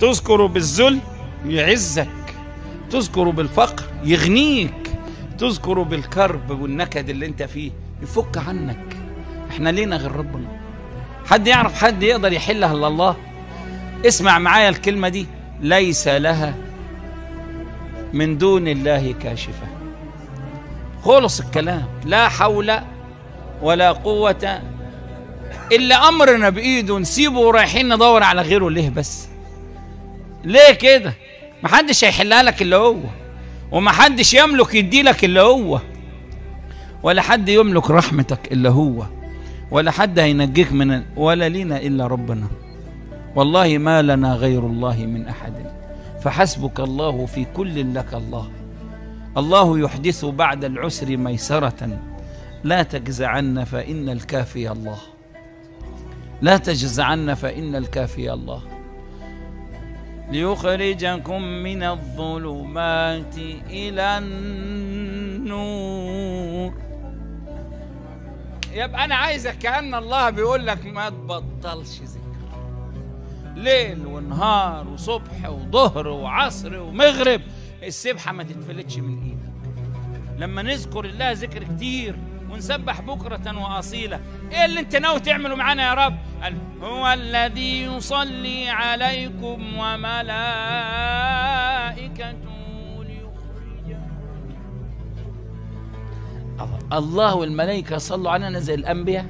تذكره بالذل يعزك تذكره بالفقر يغنيك تذكره بالكرب والنكد اللي انت فيه يفك عنك. إحنا لينا غير ربنا؟ حد يعرف حد يقدر يحلها الا الله؟ اسمع معايا الكلمة دي ليس لها من دون الله كاشفة. خلص الكلام لا حول ولا قوة إلا أمرنا بإيده نسيبه ورايحين ندور على غيره ليه بس؟ ليه كده؟ محدش هيحلها لك إلا هو ومحدش يملك يديلك إلا هو ولا حد يملك رحمتك إلا هو ولا حد هينجيك من ولا لينا إلا ربنا. والله ما لنا غير الله من أحد. فحسبك الله في كل لك الله. الله يحدث بعد العسر ميسرة. لا تجزعن فإن الكافي الله. لا تجزعن فإن الكافي الله. ليخرجكم من الظلمات إلى النور. يبقى أنا عايزك كأن الله بيقول لك ما تبطلش ذكر. ليل ونهار وصبح وظهر وعصر ومغرب السبحة ما تتفلتش من إيدك. لما نذكر الله ذكر كتير ونسبح بكرة وأصيلة إيه اللي أنت ناوي تعمله معانا يا رب؟ هو الذي يصلي عليكم وملائكته الله- والملائكة صلوا علينا زي الأنبياء؟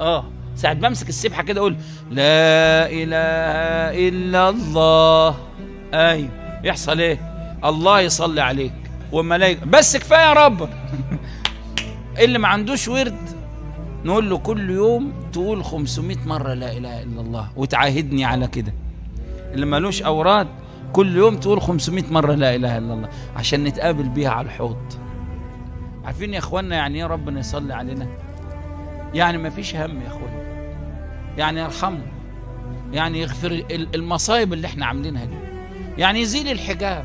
آه. ساعة بمسك السبحة كده أقول لا إله إلا الله. أيوه يحصل إيه؟ الله يصلي عليك وملائكة بس كفاية يا رب. اللي ما عندوش ورد. نقول له كل يوم تقول 500 مرة لا إله إلا الله وتعاهدني على كده. اللي مالوش أوراد كل يوم تقول 500 مرة لا إله إلا الله عشان نتقابل بيها على الحوض. عارفين يا إخوانا يعني إيه ربنا يصلي علينا؟ يعني ما فيش هم يا إخوانا يعني يرحمنا يعني يغفر ال- المصايب اللي إحنا عاملينها دي. يعني يزيل الحجاب.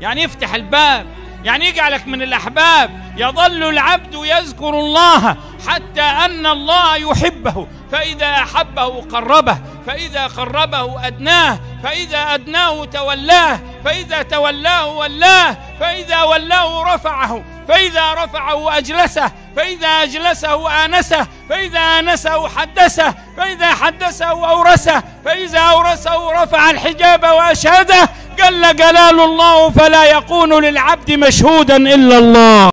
يعني يفتح الباب. يعني يجعلك من الأحباب. يظل العبد يذكر الله. حتى أن الله يحبه. فإذا أحبه قربه فإذا قربه أدناه فإذا أدناه تولاه فإذا تولاه ولاه فإذا ولاه رفعه فإذا رفعه أجلسه فإذا أجلسه آنسه فإذا آنسه حدثه فإذا حدثه أورثه فإذا أورثه رفع الحجاب وأشهده جل جلال الله فلا يكون للعبد مشهودا إلا الله.